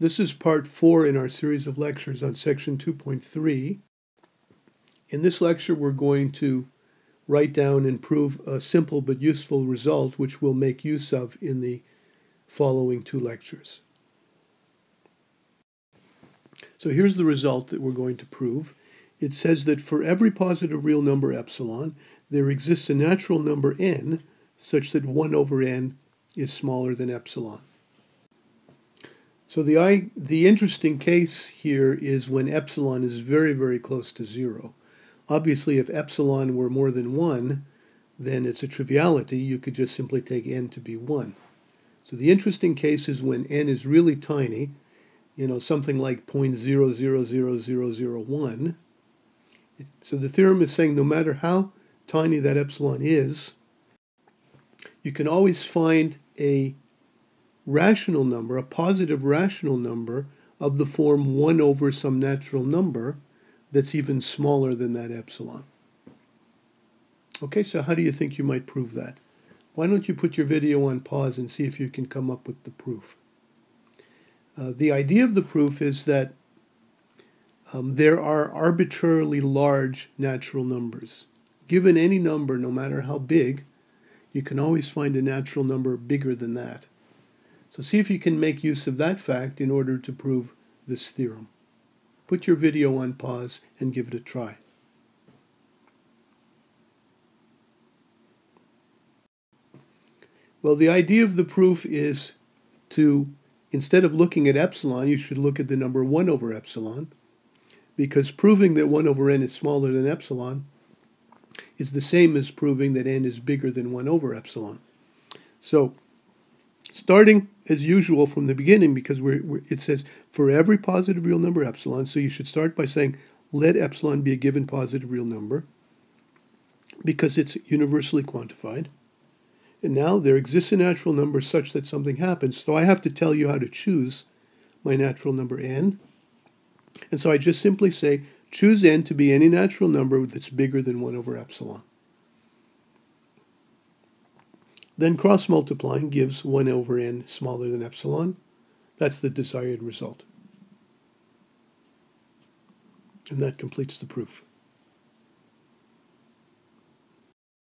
This is part four in our series of lectures on section 2.3. In this lecture, we're going to write down and prove a simple but useful result, which we'll make use of in the following two lectures. So here's the result that we're going to prove. It says that for every positive real number epsilon, there exists a natural number n such that 1 over n is smaller than epsilon. So the, I, the interesting case here is when epsilon is very, very close to 0. Obviously, if epsilon were more than 1, then it's a triviality. You could just simply take n to be 1. So the interesting case is when n is really tiny, you know, something like 0.000001. So the theorem is saying no matter how tiny that epsilon is, you can always find a rational number, a positive rational number of the form 1 over some natural number that's even smaller than that epsilon. Okay, so how do you think you might prove that? Why don't you put your video on pause and see if you can come up with the proof? Uh, the idea of the proof is that um, there are arbitrarily large natural numbers. Given any number, no matter how big, you can always find a natural number bigger than that. So see if you can make use of that fact in order to prove this theorem. Put your video on pause and give it a try. Well, the idea of the proof is to, instead of looking at epsilon, you should look at the number 1 over epsilon, because proving that 1 over n is smaller than epsilon is the same as proving that n is bigger than 1 over epsilon. So starting as usual from the beginning because we're, we're, it says for every positive real number epsilon. So you should start by saying let epsilon be a given positive real number because it's universally quantified. And now there exists a natural number such that something happens. So I have to tell you how to choose my natural number n. And so I just simply say choose n to be any natural number that's bigger than 1 over epsilon. Then cross multiplying gives 1 over n smaller than epsilon. That's the desired result. And that completes the proof.